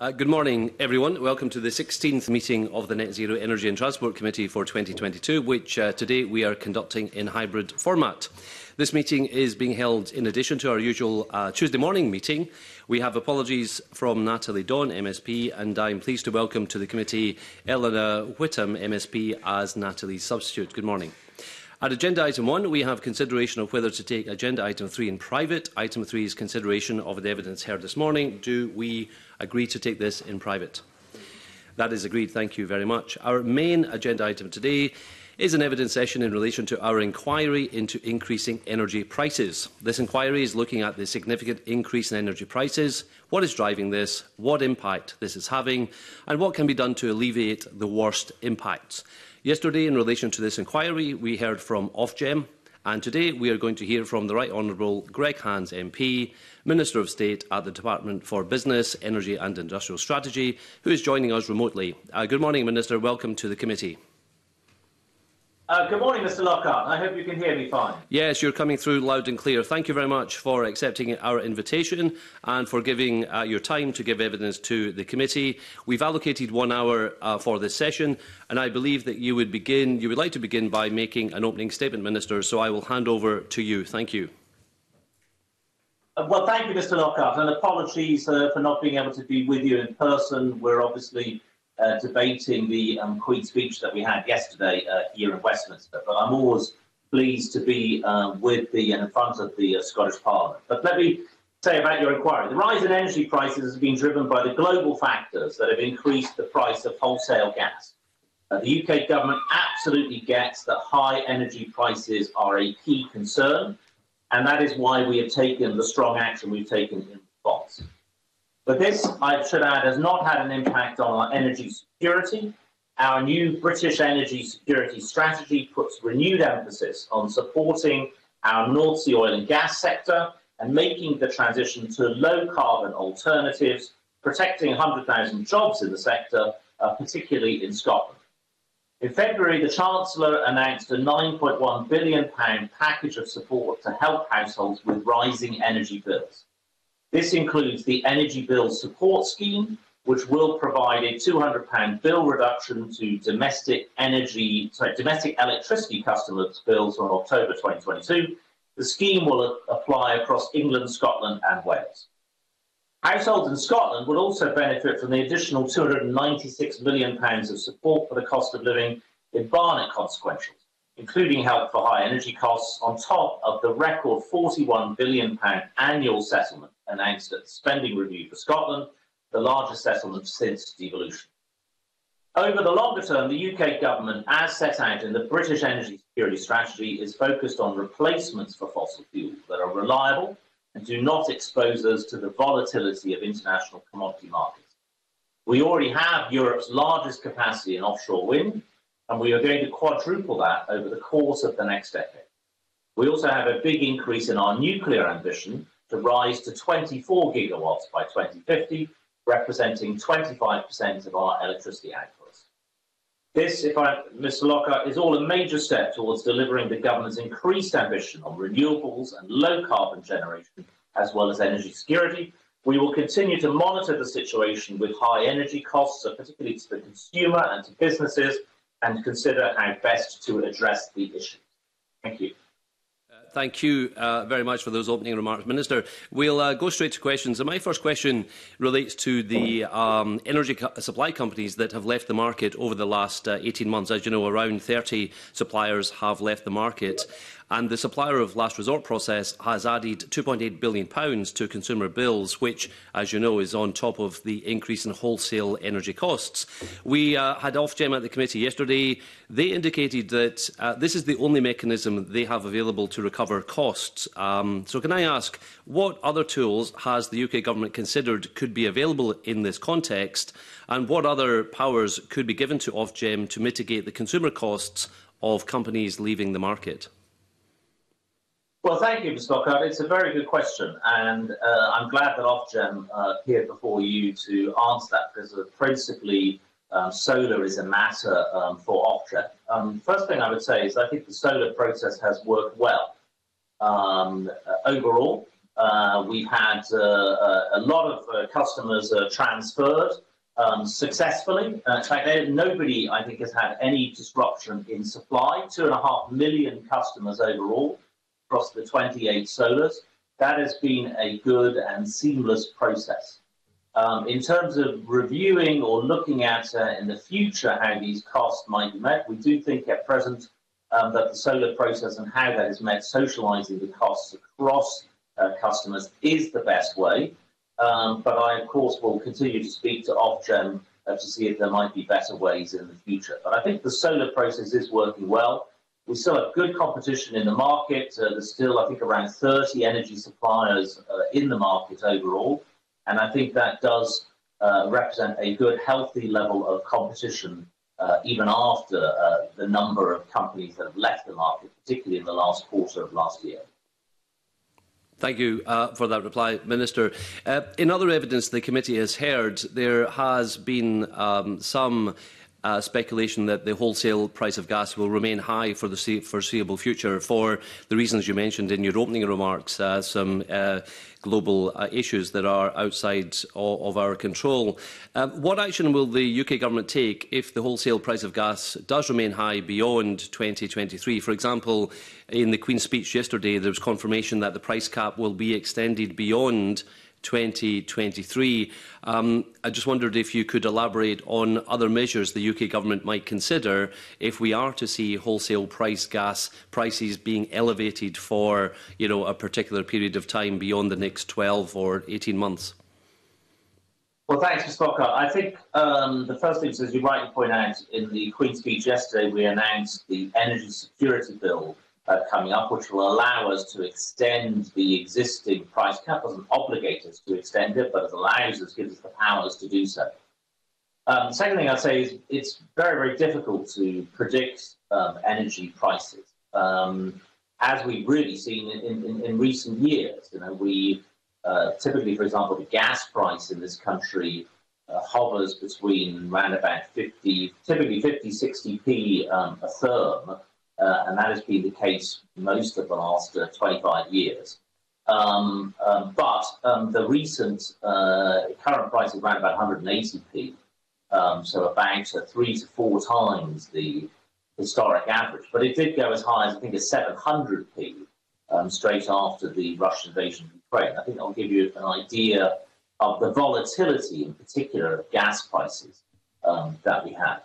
Uh, good morning, everyone. Welcome to the 16th meeting of the Net Zero Energy and Transport Committee for 2022, which uh, today we are conducting in hybrid format. This meeting is being held in addition to our usual uh, Tuesday morning meeting. We have apologies from Natalie Dawn, MSP, and I'm pleased to welcome to the committee Eleanor Whittam, MSP, as Natalie's substitute. Good morning. At agenda item one, we have consideration of whether to take agenda item three in private. Item three is consideration of the evidence heard this morning. Do we agree to take this in private? That is agreed. Thank you very much. Our main agenda item today is an evidence session in relation to our inquiry into increasing energy prices. This inquiry is looking at the significant increase in energy prices, what is driving this, what impact this is having, and what can be done to alleviate the worst impacts. Yesterday, in relation to this inquiry, we heard from Ofgem, and today we are going to hear from the Right Honourable Greg Hans MP, Minister of State at the Department for Business, Energy and Industrial Strategy, who is joining us remotely. Uh, good morning, Minister. Welcome to the committee. Uh, good morning, Mr Lockhart. I hope you can hear me fine. Yes, you're coming through loud and clear. Thank you very much for accepting our invitation and for giving uh, your time to give evidence to the committee. We've allocated one hour uh, for this session, and I believe that you would begin. You would like to begin by making an opening statement, Minister. So I will hand over to you. Thank you. Uh, well, thank you, Mr Lockhart, and apologies uh, for not being able to be with you in person. We're obviously uh, debating the um, Queen's speech that we had yesterday uh, here in Westminster. But I'm always pleased to be um, with the and in front of the uh, Scottish Parliament. But let me say about your inquiry. The rise in energy prices has been driven by the global factors that have increased the price of wholesale gas. Uh, the UK government absolutely gets that high energy prices are a key concern, and that is why we have taken the strong action we've taken in response. But this, I should add, has not had an impact on our energy security. Our new British energy security strategy puts renewed emphasis on supporting our North Sea oil and gas sector and making the transition to low carbon alternatives, protecting 100,000 jobs in the sector, uh, particularly in Scotland. In February, the Chancellor announced a £9.1 billion package of support to help households with rising energy bills. This includes the Energy Bill Support Scheme, which will provide a £200 bill reduction to domestic energy, sorry, domestic electricity customers' bills from October 2022. The scheme will apply across England, Scotland, and Wales. Households in Scotland will also benefit from the additional £296 million of support for the cost of living in Barnett consequentials including help for high energy costs, on top of the record £41 billion annual settlement announced at the Spending Review for Scotland, the largest settlement since devolution. Over the longer term, the UK government, as set out in the British Energy Security Strategy, is focused on replacements for fossil fuels that are reliable and do not expose us to the volatility of international commodity markets. We already have Europe's largest capacity in offshore wind, and we are going to quadruple that over the course of the next decade. We also have a big increase in our nuclear ambition to rise to 24 gigawatts by 2050, representing 25% of our electricity output. This, if I, Mr Lockhart, is all a major step towards delivering the government's increased ambition on renewables and low carbon generation, as well as energy security. We will continue to monitor the situation with high energy costs, particularly to the consumer and to businesses, and consider how best to address the issue. Thank you. thank you uh, very much for those opening remarks, Minister. We'll uh, go straight to questions. And my first question relates to the um, energy co supply companies that have left the market over the last uh, 18 months. As you know, around 30 suppliers have left the market. And the supplier of last resort process has added £2.8 billion to consumer bills, which, as you know, is on top of the increase in wholesale energy costs. We uh, had Ofgem at the committee yesterday. They indicated that uh, this is the only mechanism they have available to recover costs. Um, so can I ask, what other tools has the UK government considered could be available in this context, and what other powers could be given to Ofgem to mitigate the consumer costs of companies leaving the market? Well, thank you, Mr. Lockhart. It's a very good question, and uh, I'm glad that Ofgem uh, appeared before you to answer that because uh, principally um, SoLR is a matter um, for Ofgem. Um, first thing I would say is I think the SoLR process has worked well. Um, uh, overall, Uh, we've had uh, a lot of customers transferred um, successfully. in fact, nobody, I think, has had any disruption in supply. Two and a half million customers overall across the 28 SoLRs. That has been a good and seamless process. Um, in terms of reviewing or looking at uh, in the future how these costs might be met, we do think at present um, that the SoLR process and how that is met, socialising the costs across uh, customers is the best way. Um, but I, of course, will continue to speak to Ofgem uh, to see if there might be better ways in the future. But I think the SoLR process is working well. We still have good competition in the market. Uh, there's still, I think, around 30 energy suppliers uh, in the market overall. And I think that does uh, represent a good, healthy level of competition, uh, even after uh, the number of companies that have left the market, particularly in the last quarter of last year. Thank you uh, for that reply, Minister. Uh, in other evidence the committee has heard, there has been um, some uh, speculation that the wholesale price of gas will remain high for the foreseeable future for the reasons you mentioned in your opening remarks, uh, some uh, global uh, issues that are outside of, of our control. Um, what action will the UK government take if the wholesale price of gas does remain high beyond 2023? For example, in the Queen's speech yesterday, there was confirmation that the price cap will be extended beyond 2023. Um, I just wondered if you could elaborate on other measures the UK government might consider if we are to see wholesale price gas prices being elevated for you know, a particular period of time beyond the next 12 or 18 months. Well, thanks, Mr. Lockhart. I think um, the first thing is, as you rightly point out, in the Queen's speech yesterday, we announced the Energy Security Bill, coming up, which will allow us to extend the existing price cap. Doesn't obligate us to extend it, but it allows us, gives us the powers to do so. Um, second thing I'd say is it's very, very difficult to predict um, energy prices. Um, as we've really seen in, in, in, recent years, you know, we uh, typically, for example, the gas price in this country uh, hovers between around about 50, typically 50, 60p um, a therm uh, and that has been the case most of the last uh, 25 years. Um, um, but um, the recent uh, current price is around about 180p, um, so about three to four times the historic average. But it did go as high as I think a 700p um, straight after the Russian invasion of Ukraine. I think that'll give you an idea of the volatility, in particular, of gas prices um, that we have.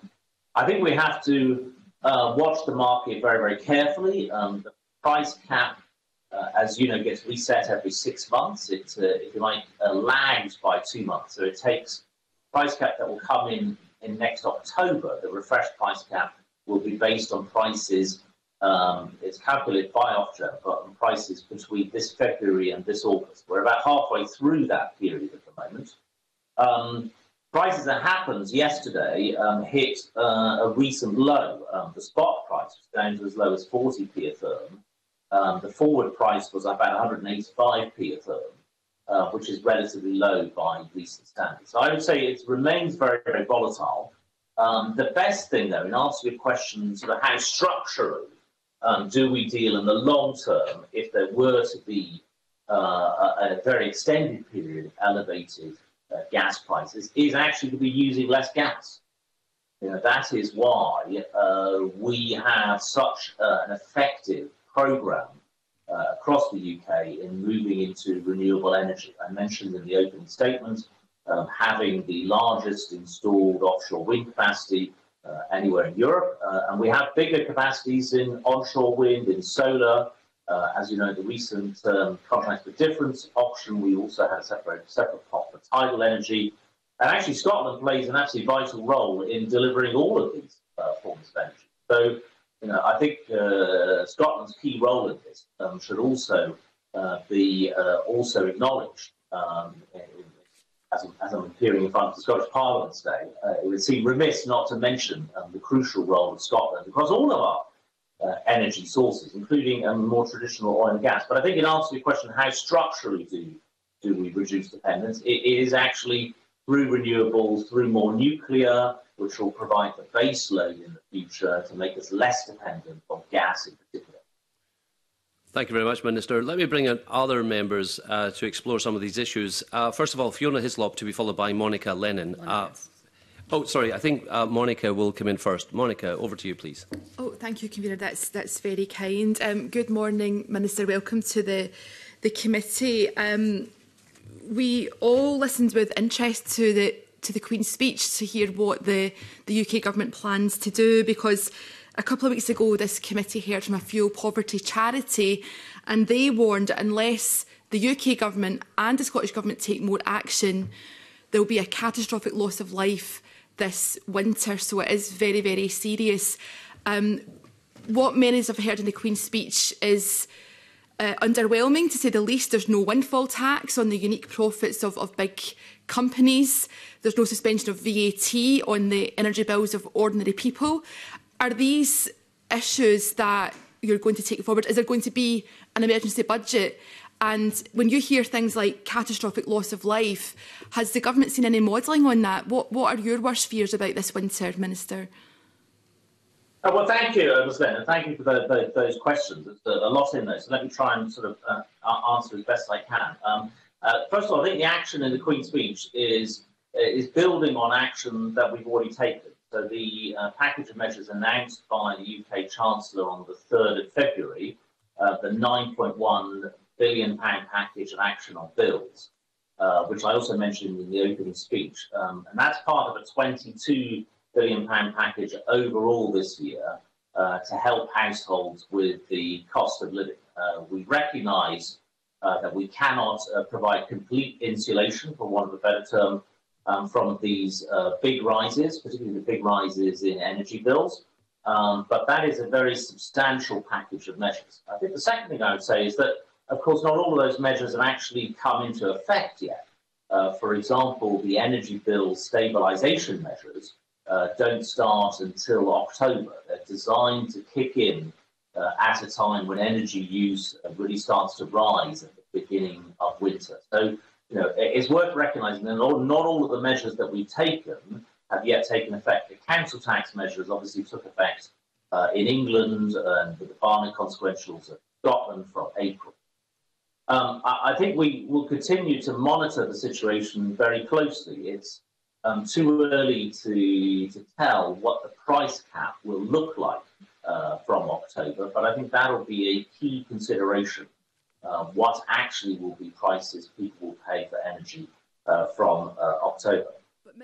I think we have to uh, watch the market very, very carefully. Um, the price cap, uh, as you know, gets reset every six months. It, uh, if you like, uh, lags by two months. So it takes price cap that will come in in next October. The refreshed price cap will be based on prices. Um, it's calculated by Ofgem, but on prices between this February and this August. We're about halfway through that period at the moment. Um, prices that happened yesterday um, hit uh, a recent low. Um, the spot price was down to as low as 40p a therm. Um, the forward price was about 185p a therm, uh, which is relatively low by recent standards. So I would say it remains very, very volatile. Um, the best thing, though, in answer to your question, sort of how structurally um, do we deal in the long term if there were to be uh, a, a very extended period of elevated uh, gas prices is actually to be using less gas. You know, that is why uh, we have such uh, an effective program uh, across the UK in moving into renewable energy. I mentioned in the opening statement um, having the largest installed offshore wind capacity uh, anywhere in Europe, uh, and we have bigger capacities in onshore wind, in solar, uh, as you know, the recent um, contracts for difference auction, we also had a separate, separate pot for tidal energy. And actually, Scotland plays an absolutely vital role in delivering all of these uh, forms of energy. So, you know, I think uh, Scotland's key role in this um, should also uh, be uh, also acknowledged. Um, as, as, I'm appearing in front of the Scottish Parliament today, uh, it would seem remiss not to mention um, the crucial role of Scotland across all of our uh, energy sources, including um, more traditional oil and gas. But I think in answer to your question, how structurally do, do we reduce dependence? it is actually through renewables, through more nuclear, which will provide the base load in the future to make us less dependent on gas in particular. Thank you very much, Minister. Let me bring in other members uh, to explore some of these issues. Uh, first of all, Fiona Hyslop to be followed by Monica Lennon. Uh, Oh, sorry. I think uh, Monica will come in first. Monica, over to you, please. Oh, thank you, Convener. That's, that's very kind. Um, good morning, Minister. Welcome to the, the committee. Um, we all listened with interest to the to the Queen's speech to hear what the, the UK government plans to do because a couple of weeks ago this committee heard from a fuel poverty charity and they warned unless the UK government and the Scottish government take more action there will be a catastrophic loss of life this winter, so it is very, very serious. Um, what many have heard in the Queen's speech is uh, underwhelming, to say the least. There's no windfall tax on the unique profits of, of big companies. There's no suspension of VAT on the energy bills of ordinary people. Are these issues that you're going to take forward? Is there going to be an emergency budget? And when you hear things like catastrophic loss of life, has the government seen any modelling on that? What, what are your worst fears about this winter, Minister? Uh, well, thank you, uh, Ms. Lennon. Thank you for the, the, those questions. There's a, a lot in there, so let me try and sort of uh, answer as best I can. Um, uh, first of all, I think the action in the Queen's speech is uh, is building on action that we've already taken. So the uh, package of measures announced by the UK Chancellor on the 3rd of February, the 9.1 billion pound package of action on bills, which I also mentioned in the opening speech, um, and that's part of a 22 billion pound package overall this year uh, to help households with the cost of living. Uh, we recognise uh, that we cannot uh, provide complete insulation, for want of a better term, um, from these uh, big rises, particularly the big rises in energy bills. Um, but that is a very substantial package of measures. I think the second thing I would say is that, of course, not all of those measures have actually come into effect yet. Uh, for example, the energy bill stabilisation measures uh, don't start until October. They're designed to kick in uh, at a time when energy use uh, really starts to rise at the beginning of winter. So, you know, it's worth recognising that not, all of the measures that we've taken have yet taken effect. The council tax measures obviously took effect uh, in England and with the Barnett consequentials of Scotland from April. Um, I, I, think we will continue to monitor the situation very closely. It's um, too early to, to tell what the price cap will look like uh, from October, but I think that'll be a key consideration. Uh, what actually will be prices people will pay for energy uh, from uh, October.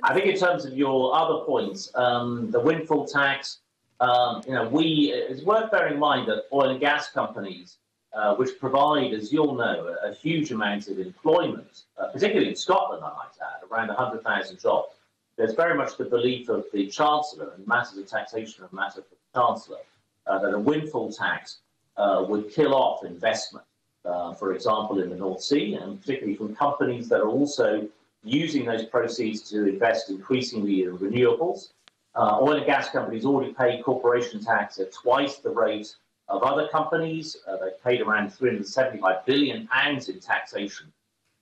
I think in terms of your other points, um, the windfall tax, um, you know, we it's worth bearing in mind that oil and gas companies, uh, which provide, as you'll know, a, a huge amount of employment, uh, particularly in Scotland, I might add, around 100,000 jobs there's very much the belief of the Chancellor, and matters of taxation are a matter for the Chancellor, uh, that a windfall tax uh, would kill off investment, uh, for example, in the North Sea, and particularly from companies that are also using those proceeds to invest increasingly in renewables. Oil and gas companies already pay corporation tax at twice the rate of other companies. Uh, they've paid around 375 billion pounds in taxation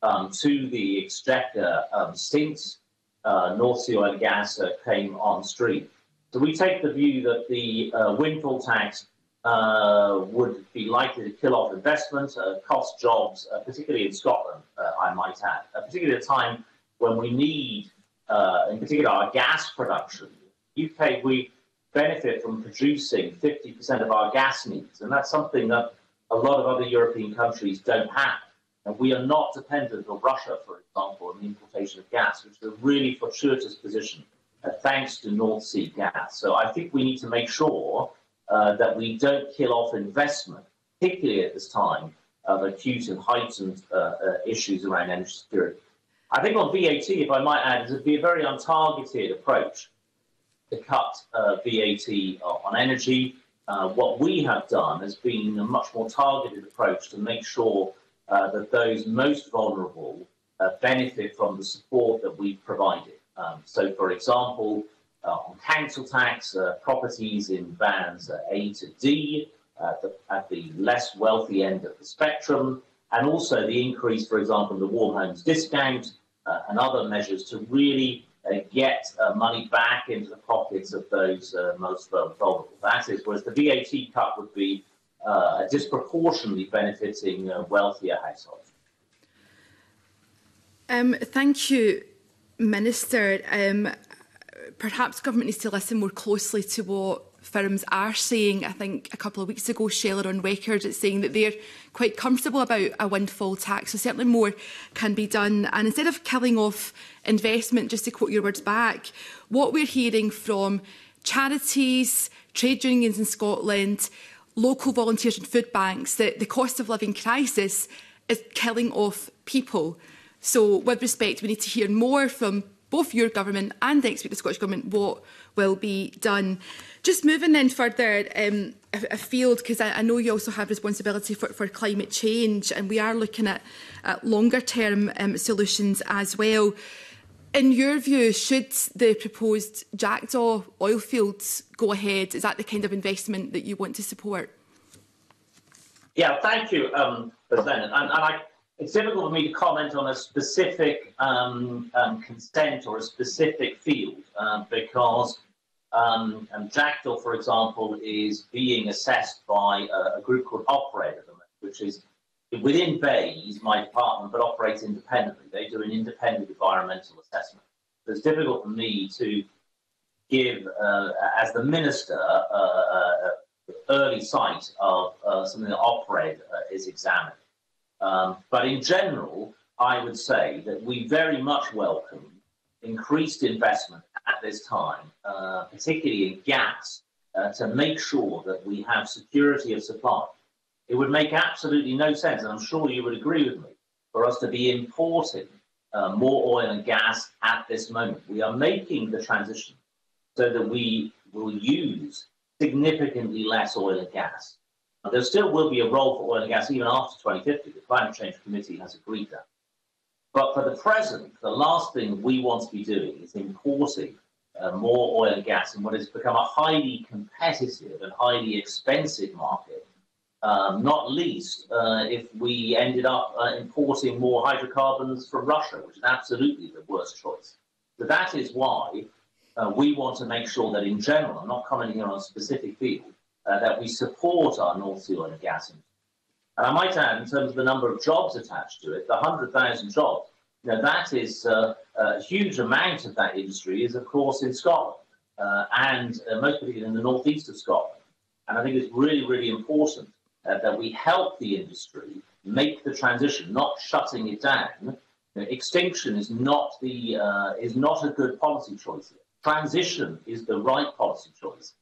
um, to the exchequer um, since uh, North Sea oil and gas uh, came on stream. So we take the view that the uh, windfall tax uh, would be likely to kill off investment, uh, cost jobs, particularly in Scotland, I might add, particularly at a time when we need, in particular, our gas production. UK, we benefit from producing 50% of our gas needs, and that's something that a lot of other European countries don't have. And we are not dependent on Russia, for example, in the importation of gas, which is a really fortuitous position uh, thanks to North Sea gas. So I think we need to make sure uh, that we don't kill off investment, particularly at this time of acute and heightened uh, uh issues around energy security. I think on VAT, if I might add, it would be a very untargeted approach to cut uh, VAT on energy. Uh, what we have done has been a much more targeted approach to make sure uh, that those most vulnerable uh, benefit from the support that we've provided. Um, so, for example, on council tax, properties in bands A to D, the, at the less wealthy end of the spectrum, and also the increase, for example, in the warm homes discount uh, and other measures to really get uh, money back into the pockets of those uh, most vulnerable. That is, whereas the VAT cut would be uh, disproportionately benefiting uh, wealthier households. Um, thank you, Minister. Um, perhaps government needs to listen more closely to what firms are saying, I think a couple of weeks ago, Scheller on record it's saying that they're quite comfortable about a windfall tax. So certainly more can be done. And instead of killing off investment, just to quote your words back, what we're hearing from charities, trade unions in Scotland, local volunteers and food banks that the cost of living crisis is killing off people. So with respect, we need to hear more from both your government and expect the Scottish Government what will be done. Just moving then further, um, a, field, because I, I know you also have responsibility for, for climate change, and we are looking at, at longer term um, solutions as well. In your view, should the proposed Jackdaw oil fields go ahead? Is that the kind of investment that you want to support? Yeah, thank you, um, President. And, and I it's difficult for me to comment on a specific um, um, consent or a specific field uh, because um, um, Jackdaw, for example, is being assessed by a, a group called OPRED, which is within BEIS, my department, but operates independently. They do an independent environmental assessment. So it's difficult for me to give, uh, as the minister, uh, uh, early sight of uh, something that OPRED uh, is examining. Um, but in general, I would say that we very much welcome increased investment at this time, uh, particularly in gas, uh, to make sure that we have security of supply. It would make absolutely no sense, and I'm sure you would agree with me, for us to be importing uh, more oil and gas at this moment. We are making the transition so that we will use significantly less oil and gas there still will be a role for oil and gas even after 2050. The Climate Change Committee has agreed that. But for the present, the last thing we want to be doing is importing uh, more oil and gas in what has become a highly competitive and highly expensive market. Um, not least uh, if we ended up uh, importing more hydrocarbons from Russia, which is absolutely the worst choice. So that is why uh, we want to make sure that in general, I'm not commenting on a specific field, uh, that we support our North Sea oil and gas industry. And I might add, in terms of the number of jobs attached to it, the 100,000 jobs, you know, that is uh, a huge amount of that industry is, of course, in Scotland, uh, and uh, most particularly in the northeast of Scotland. And I think it's really, really important uh, that we help the industry make the transition, not shutting it down. You know, extinction is not the is not a good policy choice. Transition is the right policy choice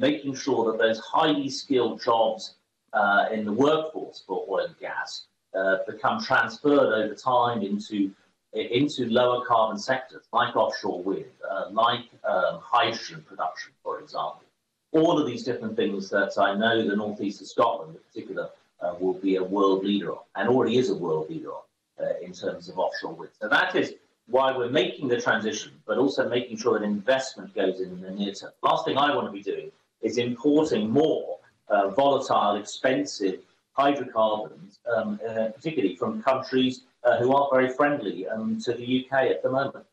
making sure that those highly skilled jobs uh, in the workforce for oil and gas uh, become transferred over time into into lower carbon sectors like offshore wind, uh, like um, hydrogen production, for example. All of these different things that I know the northeast of Scotland, in particular, uh, will be a world leader on, and already is a world leader on uh, in terms of offshore wind. So that is why we're making the transition, but also making sure that investment goes in, in the near term. Last thing I want to be doing is importing more uh, volatile, expensive hydrocarbons, um, uh, particularly from countries uh, who aren't very friendly um, to the UK at the moment.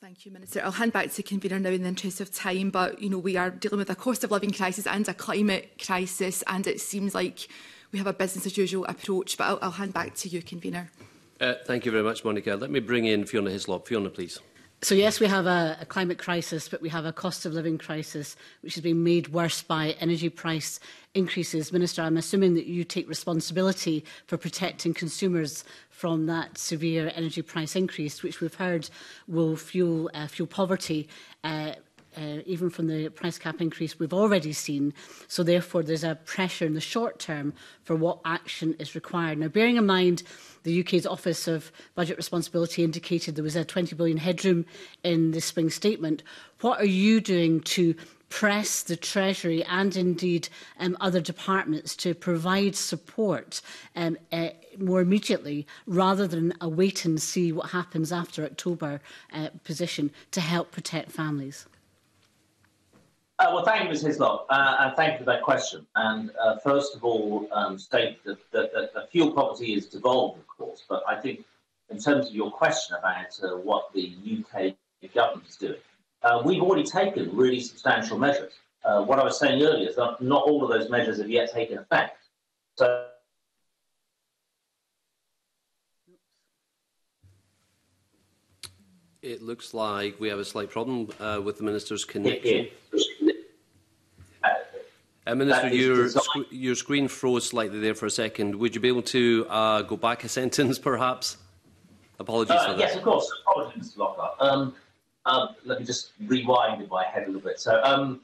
Thank you, Minister. I'll hand back to the convener now in the interest of time, but you know we are dealing with a cost of living crisis and a climate crisis, and it seems like we have a business as usual approach. But I'll, I'll hand back to you, convener. Uh, thank you very much, Monica. Let me bring in Fiona Hyslop. Fiona, please. So yes, we have a, a, climate crisis, but we have a cost of living crisis, which has been made worse by energy price increases. Minister, I'm assuming that you take responsibility for protecting consumers from that severe energy price increase, which we've heard will fuel uh, fuel poverty uh, uh, even from the price cap increase we've already seen. So therefore, there's a pressure in the short term for what action is required. Now, bearing in mind the UK's Office of Budget Responsibility indicated there was a 20 billion headroom in the spring statement. What are you doing to press the Treasury and indeed um, other departments to provide support um, uh, more immediately rather than a wait and see what happens after October uh, position to help protect families? Uh, well, thank you, Ms Hyslop, uh, and thank you for that question. And uh, first of all, um, state that, that, that, that fuel poverty is devolved, of course, but I think in terms of your question about uh, what the UK government is doing, uh, we've already taken really substantial measures. uh, what I was saying earlier is that not all of those measures have yet taken effect. So It looks like we have a slight problem uh, with the Minister's connection. Uh, Minister, your, sc your screen froze slightly there for a second. Would you be able to uh, go back a sentence, perhaps? Apologies uh, for that. Yes, of course. Apologies, Mr Lockhart. Um, uh, let me just rewind in my head a little bit. So, um,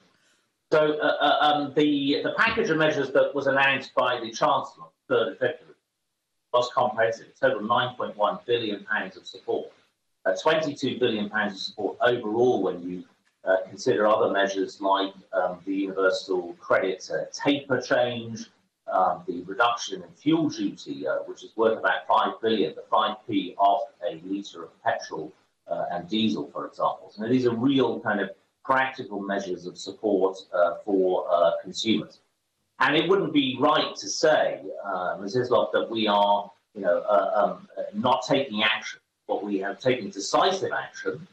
so uh, uh, um, the, the package of measures that was announced by the Chancellor on 3rd of February was comprehensive. A total of £9.1 billion of support. Uh, 22 billion pounds of support overall when you uh, consider other measures like um, the universal credit uh, taper change, um, the reduction in fuel duty, uh, which is worth about 5 billion, the 5p off a litre of petrol uh, and diesel, for example. So these are real kind of practical measures of support uh, for consumers. And it wouldn't be right to say, Ms. Hyslop, that we are you know, um, not taking action but we have taken decisive action.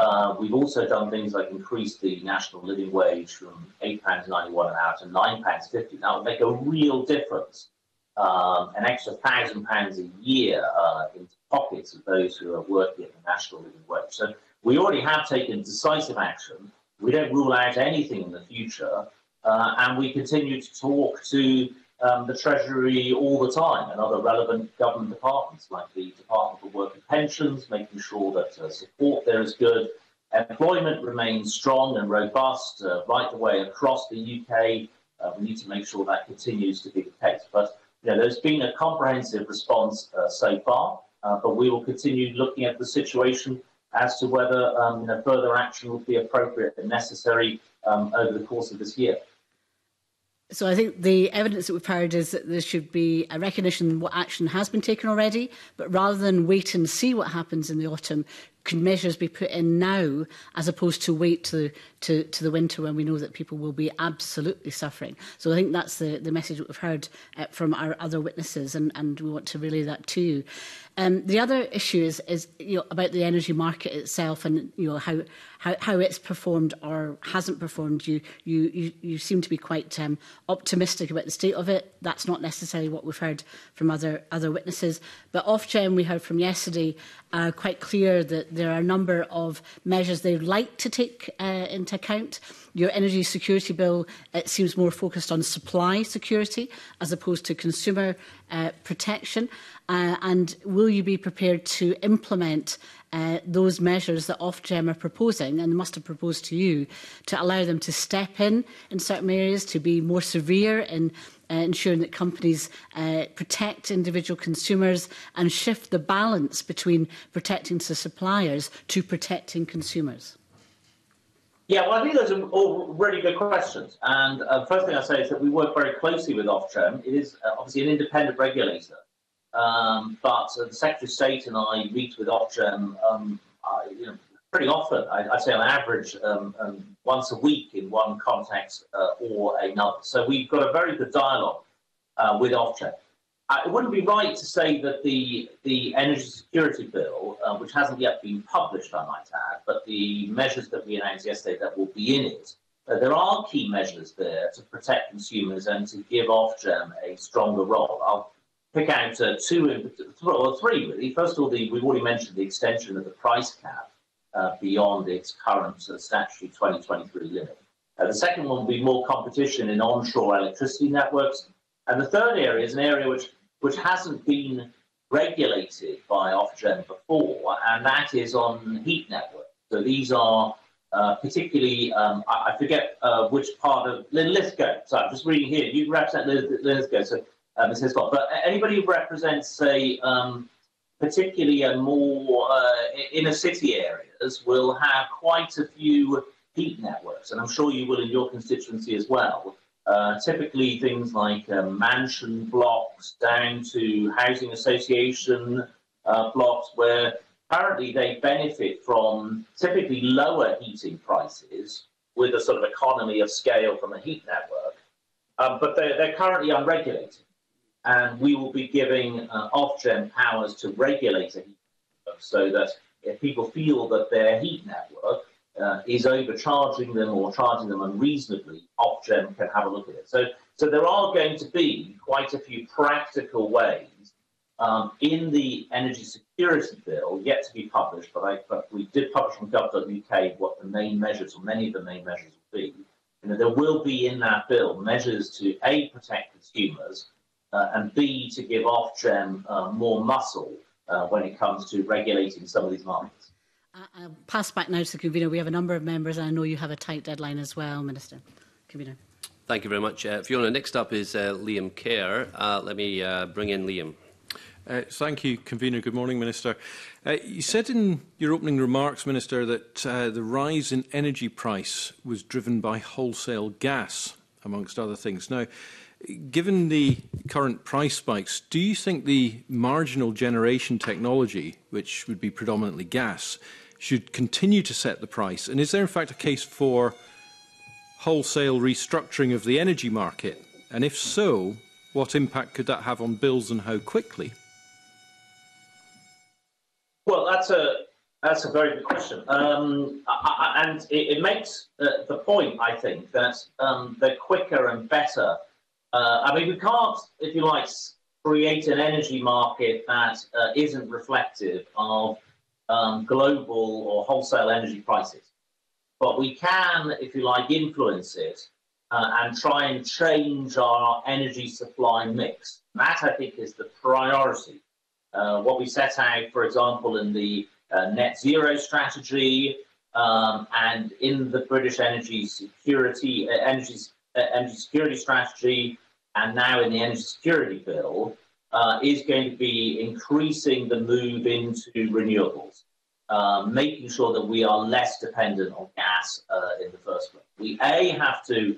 Uh, we've also done things like increase the national living wage from £8.91 an hour to £9.50. That would make a real difference. Um, an extra thousand pounds a year uh, into pockets of those who are working at the national living wage. So we already have taken decisive action. We don't rule out anything in the future, uh, and we continue to talk to um, the Treasury all the time and other relevant government departments like the Department for Work and Pensions, making sure that uh, support there is good. Employment remains strong and robust uh, right the way across the UK. Uh, we need to make sure that continues to be the case. But you know, there's been a comprehensive response uh, so far, uh, but we will continue looking at the situation as to whether um, you know, further action would be appropriate and necessary um, over the course of this year. So I think the evidence that we've heard is that there should be a recognition what action has been taken already, but rather than wait and see what happens in the autumn, could measures be put in now as opposed to wait to, to, to the winter when we know that people will be absolutely suffering? So I think that's the, the message that we've heard uh, from our other witnesses and, and we want to relay that to you. Um, the other issue is, is you know, about the energy market itself and you know, how, how, how it's performed or hasn't performed. You, you, you, you seem to be quite um, optimistic about the state of it. That's not necessarily what we've heard from other, other witnesses. But Ofgem, we heard from yesterday, uh, quite clear that there are a number of measures they'd like to take uh, into account. Your energy security bill it seems more focused on supply security as opposed to consumer uh, protection. Uh, and will you be prepared to implement uh, those measures that Ofgem are proposing and must have proposed to you to allow them to step in in certain areas, to be more severe in uh, ensuring that companies uh, protect individual consumers and shift the balance between protecting the suppliers to protecting consumers? Yeah, well, I think those are all really good questions. And uh, first thing I say is that we work very closely with Ofgem. It is uh, obviously an independent regulator. Um, but uh, the Secretary of State and I meet with Ofgem um, you know, pretty often. I, I'd say on average um, um, once a week in one context uh, or another. So we've got a very good dialogue uh, with Ofgem. Uh, it wouldn't be right to say that the the energy security bill, uh, which hasn't yet been published, I might add, but the measures that we announced yesterday that will be in it, uh, there are key measures there to protect consumers and to give Ofgem a stronger role. I'll pick out uh, two, or three really. First of all, the, we've already mentioned the extension of the price cap beyond its current uh, statutory 2023 limit. Uh, the second one will be more competition in onshore electricity networks. And the third area is an area which, which hasn't been regulated by Ofgem before, and that is on heat networks. So these are uh, particularly, um, I, I, forget uh, which part of Linlithgow. So I'm just reading here. You represent Linlithgow. So uh, Ms. Hiscott. But anybody who represents, say, um, particularly a more uh, inner city areas will have quite a few heat networks, and I'm sure you will in your constituency as well. Uh, typically, things like uh, mansion blocks down to housing association uh, blocks, where currently they benefit from typically lower heating prices with a sort of economy of scale from a heat network, um, but they're, they're currently unregulated and we will be giving uh, Ofgem powers to regulate a heat network so that if people feel that their heat network uh, is overcharging them or charging them unreasonably, Ofgem can have a look at it. So, so there are going to be quite a few practical ways um, in the energy security bill, yet to be published, but, I, but we did publish on gov.uk what the main measures, or many of the main measures will be. You know, there will be in that bill measures to A, protect consumers, and B, to give Ofgem uh, more muscle uh, when it comes to regulating some of these markets. I'll pass back now to the convener. We have a number of members, and I know you have a tight deadline as well, Minister. Convener. Thank you very much, uh, Fiona. Next up is uh, Liam Kerr. Uh, let me uh, bring in Liam. Uh, thank you, Convener. Good morning, Minister. Uh, you said in your opening remarks, Minister, that uh, the rise in energy price was driven by wholesale gas, amongst other things. Now, given the current price spikes, do you think the marginal generation technology, which would be predominantly gas, should continue to set the price? And is there, in fact, a case for wholesale restructuring of the energy market? And if so, what impact could that have on bills and how quickly? Well, that's a that's a very good question, um, I, I, and it, it makes uh, the point, I think, that um, the quicker and better. Uh, I mean, we can't, if you like, create an energy market that uh, not reflective of um, global or wholesale energy prices, but we can, if you like, influence it uh, and try and change our energy supply mix. That, I think, is the priority. Uh, what we set out, for example, in the uh, net zero strategy um, and in the British energy security uh, energy, energy security strategy, and now in the energy security bill, uh, is going to be increasing the move into renewables, um, making sure that we are less dependent on gas in the first place. We a have to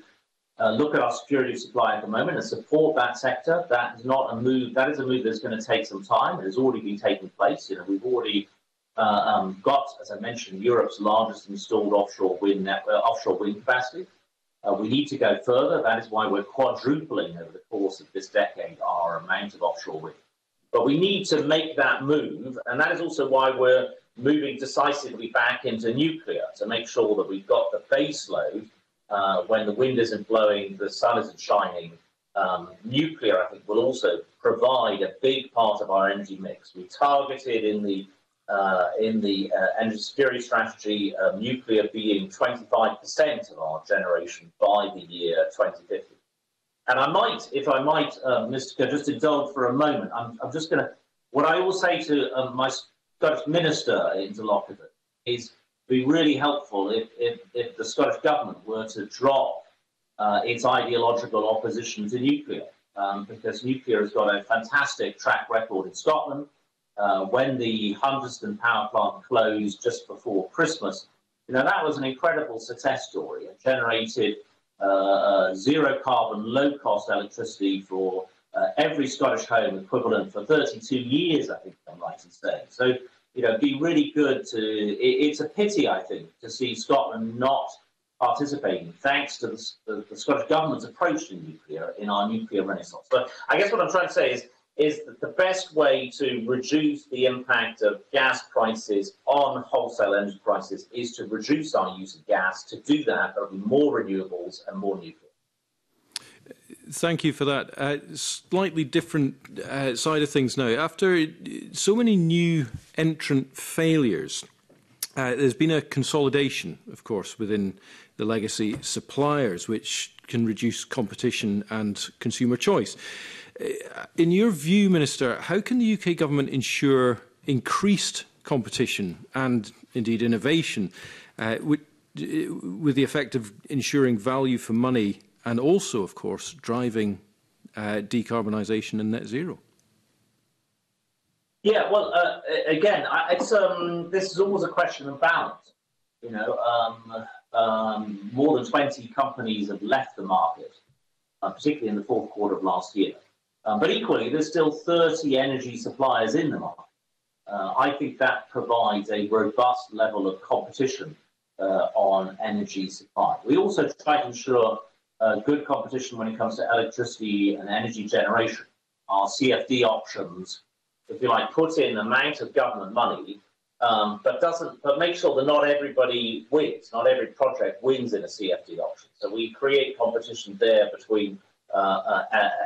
uh, look at our security of supply at the moment and support that sector. That is not a move. That is a move that's going to take some time. It has already been taking place. You know, we've already uh, um, got, as I mentioned, Europe's largest installed offshore wind uh, offshore wind capacity. Uh, we need to go further. That is why we're quadrupling over the course of this decade our amount of offshore wind. But we need to make that move, and that is also why we're moving decisively back into nuclear to make sure that we've got the base load uh, when the wind isn't blowing, the sun isn't shining, um, nuclear, I think, will also provide a big part of our energy mix. We targeted in the uh, in the uh, energy security strategy, um, nuclear being 25% of our generation by the year 2050. And I might, if I might, uh, Mr. Kerr, just indulge for a moment. I'm, I'm just going to, what I will say to um, my Scottish minister interlocutor is be really helpful if, if, if the Scottish Government were to drop uh, its ideological opposition to nuclear, um, because nuclear has got a fantastic track record in Scotland. Uh, when the Hunterston power plant closed just before Christmas, you know, that was an incredible success story. It generated uh, uh zero carbon, low cost electricity for uh, every Scottish home equivalent for 32 years, I think I'm right in saying. So you know, be really good to. It, it's a pity, I think, to see Scotland not participating, thanks to the, the, the, Scottish government's approach to nuclear in our nuclear renaissance. But I guess what I'm trying to say is, is that the best way to reduce the impact of gas prices on wholesale energy prices is to reduce our use of gas. To do that, there will be more renewables and more nuclear. Thank you for that. Uh, slightly different uh, side of things now. After so many new entrant failures, uh, there's been a consolidation, of course, within the legacy suppliers, which can reduce competition and consumer choice. In your view, Minister, how can the UK government ensure increased competition and indeed innovation uh, with, with the effect of ensuring value for money and also, of course, driving uh, decarbonisation and net zero. Yeah, well, uh, again, it's um, this is always a question of balance. You know, um, um, more than 20 companies have left the market, uh, particularly in the fourth quarter of last year. Um, but equally, there's still 30 energy suppliers in the market. Uh, I think that provides a robust level of competition uh, on energy supply. We also try to ensure uh, good competition when it comes to electricity and energy generation. Our CfD auctions, if you like, put in amount of government money um, but doesn't but make sure that not everybody wins, not every project wins in a CfD auction. So we create competition there between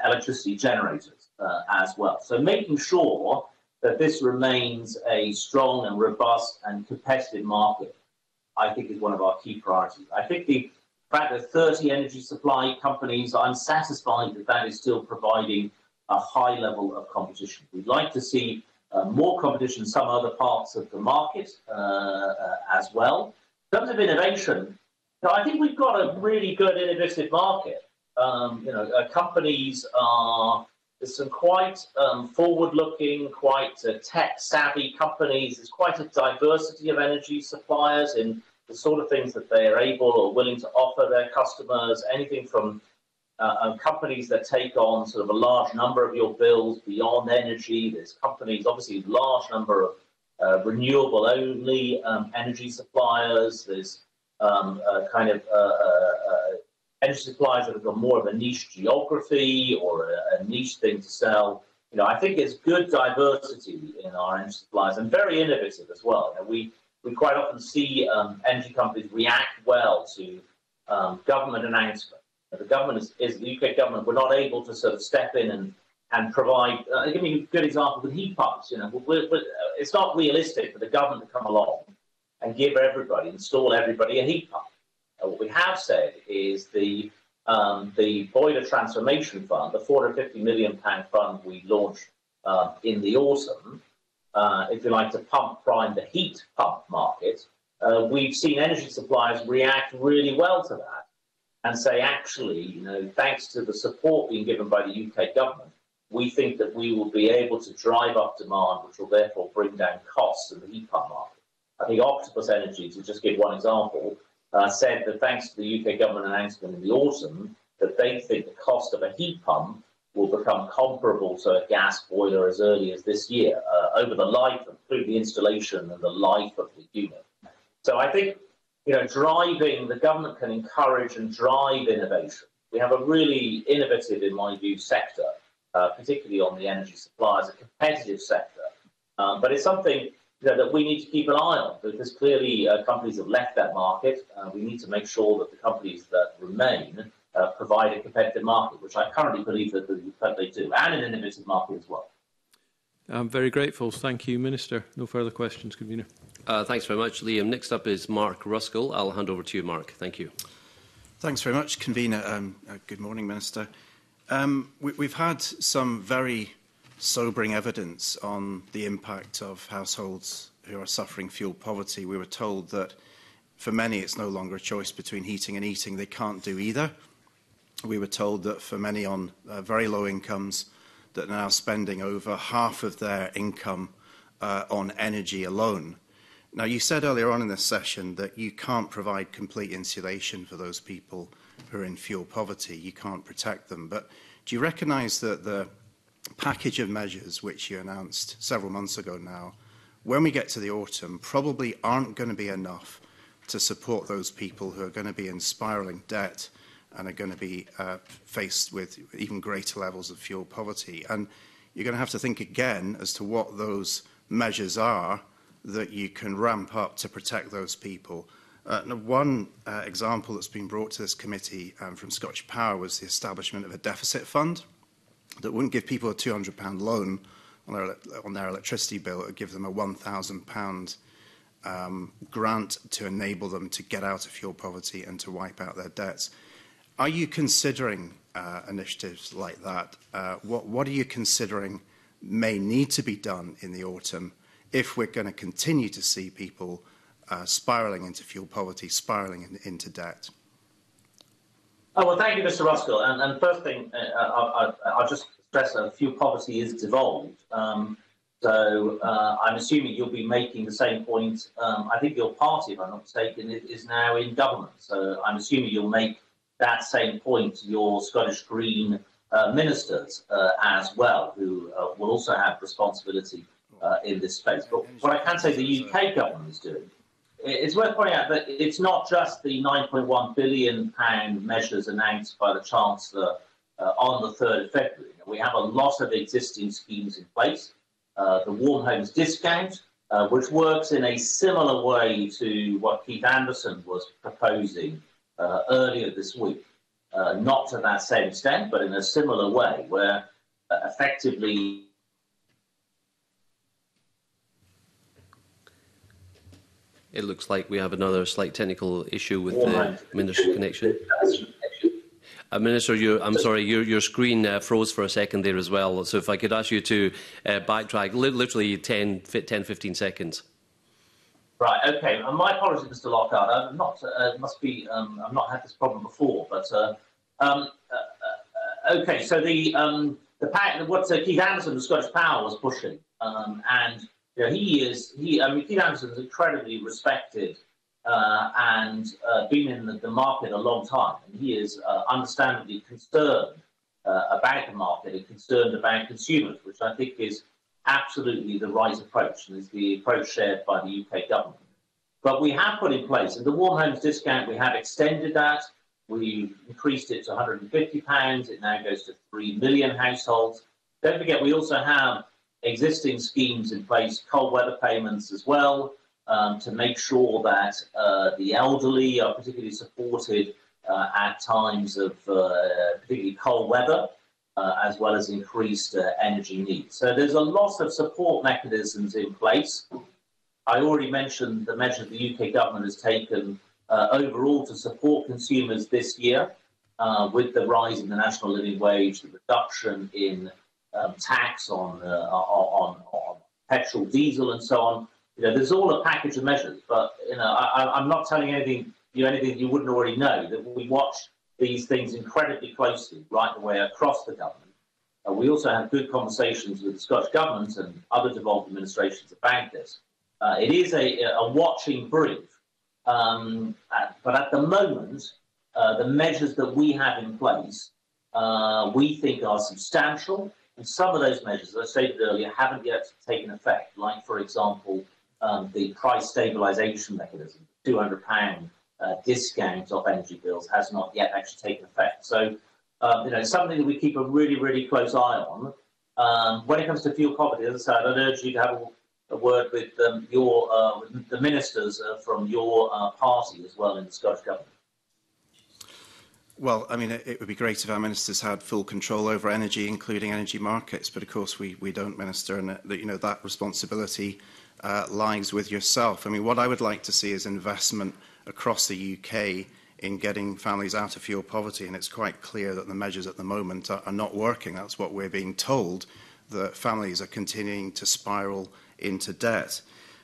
electricity generators uh, as well. So making sure that this remains a strong and robust and competitive market, I think is one of our key priorities. I think the fact that 30 energy supply companies, I'm satisfied that that is still providing a high level of competition. We'd like to see uh, more competition in some other parts of the market uh, uh, as well. In terms of innovation, I think we've got a really good innovative market. Um, you know, uh, companies are there's some quite um, forward-looking, quite uh, tech-savvy companies. There's quite a diversity of energy suppliers in the sort of things that they are able or willing to offer their customers. Anything from uh, companies that take on sort of a large number of your bills beyond energy. There's companies, obviously, a large number of uh, renewable-only um, energy suppliers. There's um, kind of energy suppliers that have got more of a niche geography or a, a, niche thing to sell. You know, I think there's good diversity in our energy suppliers and very innovative as well. You know, we we quite often see um, energy companies react well to um, government announcements. The government is, is, the UK government. We're not able to sort of step in and and provide. Uh, give me a good example with heat pumps. You know, we're, we're, it's not realistic for the government to come along and give everybody, install everybody a heat pump. What we have said is the um, the boiler transformation fund, the 450 million pound fund we launched uh, in the autumn, uh, if you like, to pump prime the heat pump market. Uh, we've seen energy suppliers react really well to that and say, actually, you know, thanks to the support being given by the UK government, we think that we will be able to drive up demand, which will therefore bring down costs in the heat pump market. I think Octopus Energy, to just give one example, uh, said that thanks to the UK government announcement in the autumn, that they think the cost of a heat pump will become comparable to a gas boiler as early as this year, uh, over the life of, through the installation and the life of the unit. So I think, you know, driving, the government can encourage and drive innovation. We have a really innovative, in my view, sector, uh, particularly on the energy supply as a competitive sector. Um, but it's something you know, that we need to keep an eye on because clearly uh, companies have left that market. Uh, we need to make sure that the companies that remain uh, provide a competitive market, which I currently believe that, that they do, and an innovative market as well. I'm very grateful. Thank you, Minister. No further questions, Convener. Uh, thanks very much, Liam. Next up is Mark Ruskell. I'll hand over to you, Mark. Thank you. Thanks very much, Convener. Um, uh, good morning, Minister. Um, we, we've had some very sobering evidence on the impact of households who are suffering fuel poverty. We were told that for many it's no longer a choice between heating and eating. They can't do either. We were told that for many on uh, very low incomes that are now spending over half of their income uh, on energy alone. Now, you said earlier on in this session that you can't provide complete insulation for those people who are in fuel poverty. You can't protect them. But do you recognize that the package of measures which you announced several months ago now, when we get to the autumn, probably aren't going to be enough to support those people who are going to be in spiraling debt and are going to be uh, faced with even greater levels of fuel poverty. And you're going to have to think again as to what those measures are that you can ramp up to protect those people. Uh, now one uh, example that's been brought to this committee um, from Scottish Power was the establishment of a deficit fund that wouldn't give people a £200 loan on their, on their electricity bill, it would give them a £1,000 um, grant to enable them to get out of fuel poverty and to wipe out their debts. Are you considering uh, initiatives like that? Uh, what, what are you considering may need to be done in the autumn if we're going to continue to see people uh, spiraling into fuel poverty, spiraling in, into debt? Oh, well, thank you, Mr. Ruskell. And, and first thing, uh, I, will just stress that fuel poverty is devolved. Um, so uh, I'm assuming you'll be making the same point. Um, I think your party, if I'm not mistaken, is now in government. So I'm assuming you'll make that same point to your Scottish Green uh, ministers uh, as well, who uh, will also have responsibility uh, in this space. But what I can say the UK government is doing it's worth pointing out that it's not just the 9.1 billion pound measures announced by the Chancellor uh, on the 3rd of February. We have a lot of existing schemes in place. Uh, the Warm Homes discount uh, which works in a similar way to what Keith Anderson was proposing uh, earlier this week. Uh, not to that same extent, but in a similar way, where uh, effectively It looks like we have another slight technical issue with the minister's connection. Uh, Minister, I'm sorry, your, your screen uh, froze for a second there as well. So if I could ask you to uh, backtrack li literally 10, 10, 15 seconds. Right, okay. Uh, my apologies, Mr Lockhart. I'm not, uh, must be, um, I've not had this problem before, but, uh, um, uh, uh okay, so the, um, the what uh, Keith Anderson, the Scottish Power, was pushing, um, and know, he is, he, I mean, Keith Anderson is incredibly respected uh, and uh, been in the, the, market a long time. And he is uh, understandably concerned uh, about the market and concerned about consumers, which I think is absolutely the right approach and is the approach shared by the UK government. But we have put in place, and the Warm Homes discount, we have extended that. We've increased it to £150. It now goes to 3 million households. Don't forget, we also have existing schemes in place, cold weather payments as well, um, to make sure that uh, the elderly are particularly supported uh, at times of uh, particularly cold weather, uh, as well as increased uh, energy needs. So there's a lot of support mechanisms in place. I already mentioned the measures the UK government has taken overall to support consumers this year, with the rise in the national living wage, the reduction in um, tax on, on, on petrol, diesel, and so on you know, there's all a package of measures, but you know, I, am not telling anything you anything you wouldn't already know. That we watch these things incredibly closely right the way across the government. Uh, we also have good conversations with the Scottish government and other devolved administrations about this. Uh, it is a, a watching brief, um, at, but at the moment, uh, the measures that we have in place uh, we think are substantial, and some of those measures, as I stated earlier, haven't yet taken effect. Like, for example, um, the price stabilisation mechanism, £200 uh, discount off energy bills, has not yet actually taken effect. So, um, you know, something that we keep a really, really close eye on. Um, when it comes to fuel poverty, as I said, I'd urge you to have a, a word with um, your uh, the ministers uh, from your uh, party as well in the Scottish Government. Well, I mean, it, it would be great if our ministers had full control over energy, including energy markets, but of course we, we don't, Minister, and that, you know, that responsibility uh, lies with yourself. I mean, what I would like to see is investment across the UK in getting families out of fuel poverty, and it's quite clear that the measures at the moment are, are not working. That's what we're being told, that families are continuing to spiral into debt.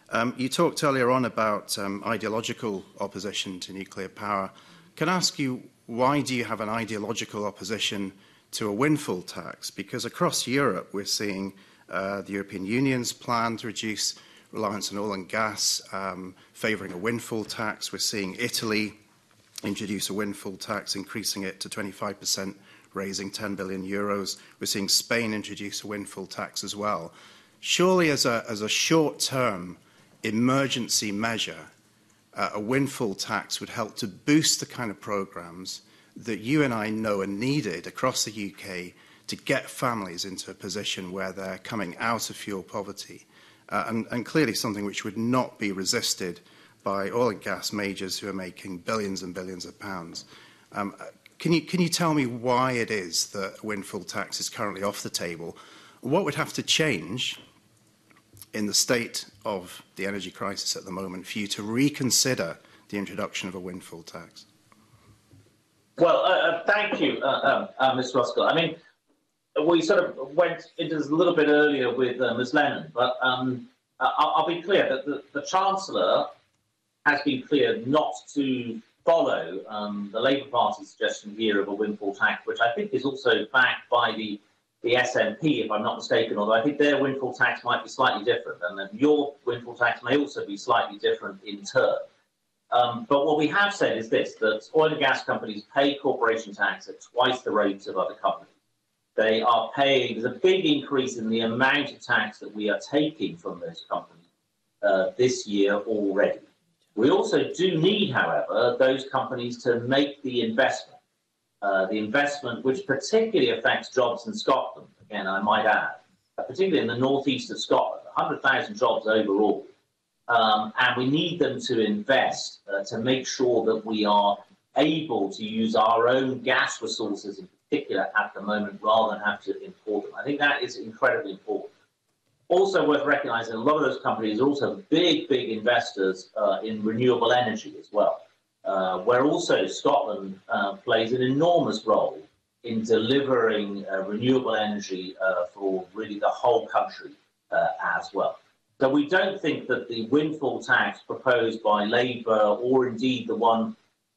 Um, you talked earlier on about um, ideological opposition to nuclear power. Can I ask you why do you have an ideological opposition to a windfall tax? Because across Europe, we're seeing uh, the European Union's plan to reduce reliance on oil and gas, um, favouring a windfall tax. We're seeing Italy introduce a windfall tax, increasing it to 25%, raising 10 billion euros. We're seeing Spain introduce a windfall tax as well. Surely, as a, as a short term emergency measure, uh, a windfall tax would help to boost the kind of programs that you and I know are needed across the UK to get families into a position where they're coming out of fuel poverty. Uh, and, and clearly something which would not be resisted by oil and gas majors who are making billions and billions of pounds. Um, uh, can, you, can you tell me why it is that windfall tax is currently off the table? What would have to change in the state of the energy crisis at the moment for you to reconsider the introduction of a windfall tax? Well, uh, uh thank you, uh, um, uh, Ms. Ruskell. I mean, we sort of went into this a little bit earlier with uh, Ms Lennon, but um, I'll, I'll, be clear that the, the, Chancellor has been clear not to follow um, the Labour Party's suggestion here of a windfall tax, which I think is also backed by the, the SNP, if I'm not mistaken, although I think their windfall tax might be slightly different, and your windfall tax may also be slightly different in turn. Um, but what we have said is this, that oil and gas companies pay corporation tax at twice the rates of other companies. They are paying, there's a big increase in the amount of tax that we are taking from those companies uh, this year already. We also do need, however, those companies to make the investment, uh, the investment which particularly affects jobs in Scotland, again, I might add, uh, particularly in the northeast of Scotland, 100,000 jobs overall. Um, and we need them to invest uh, to make sure that we are able to use our own gas resources in particular at the moment rather than have to import them. I think that is incredibly important. Also worth recognising, a lot of those companies are also big, big investors uh, in renewable energy as well, uh, where also Scotland uh, plays an enormous role in delivering uh, renewable energy uh, for really the whole country uh, as well. So we don't think that the windfall tax proposed by Labour or indeed the one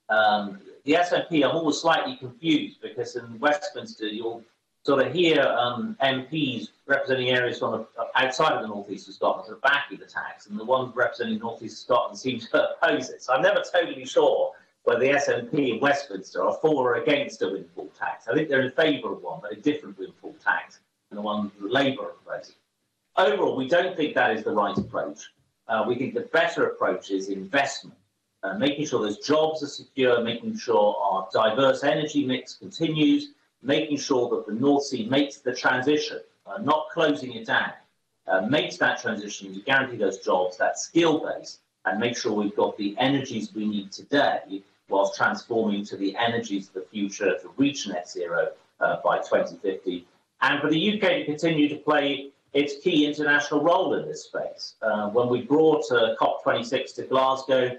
um, the SNP, I'm always slightly confused because in Westminster you'll sort of hear um, MPs representing areas from outside of the northeast of Scotland sort of backing the tax, and the ones representing northeast of Scotland seem to oppose it. So I'm never totally sure whether the SNP in Westminster are for or against a windfall tax. I think they're in favour of one, but a different windfall tax than the one that Labour are proposing. Overall, we don't think that is the right approach. Uh, we think the better approach is investment uh, making sure those jobs are secure, making sure our diverse energy mix continues, making sure that the North Sea makes the transition, uh, not closing it down, uh, makes that transition to guarantee those jobs, that skill base, and make sure we've got the energies we need today whilst transforming to the energies of the future to reach net zero uh, by 2050. And for the UK to continue to play its key international role in this space. Uh, when we brought uh, COP26 to Glasgow,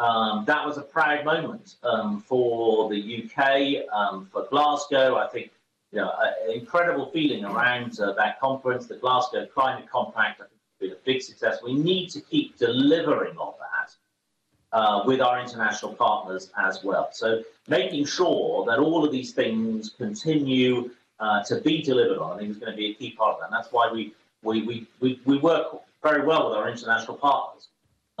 um, that was a proud moment um, for the UK, um, for Glasgow. I think you know, an incredible feeling around uh, that conference. The Glasgow Climate Compact, I think, has been a big success. We need to keep delivering on that uh, with our international partners as well. So making sure that all of these things continue uh, to be delivered on, I think is going to be a key part of that. And that's why we, we, we, we, we work very well with our international partners.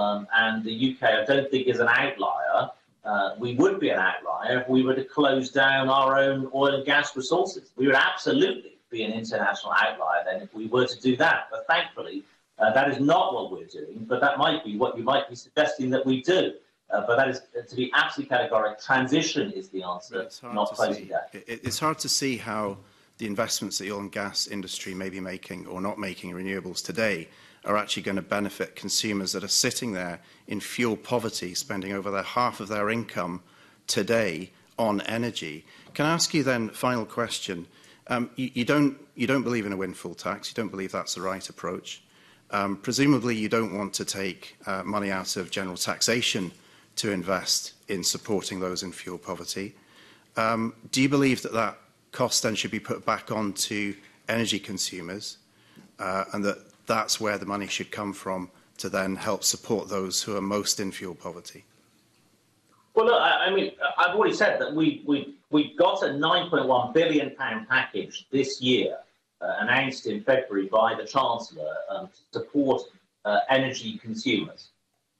Um, and the UK, I don't think, is an outlier. Uh, we would be an outlier if we were to close down our own oil and gas resources. We would absolutely be an international outlier then if we were to do that. But thankfully, uh, that is not what we're doing, but that might be what you might be suggesting that we do. Uh, but that is, to be absolutely categorical, transition is the answer, not closing down. It, it's hard to see how the investments that the oil and gas industry may be making or not making renewables today are actually going to benefit consumers that are sitting there in fuel poverty, spending over their half of their income today on energy. Can I ask you then, final question? Um, you, you, don't, you don't believe in a windfall tax. You don't believe that's the right approach. Um, presumably, you don't want to take uh, money out of general taxation to invest in supporting those in fuel poverty. Um, do you believe that that cost then should be put back onto energy consumers uh, and that that's where the money should come from to then help support those who are most in fuel poverty? Well, look, I, mean, I've already said that we, we, we got a 9.1 billion pound package this year, uh, announced in February by the Chancellor um, to support uh, energy consumers.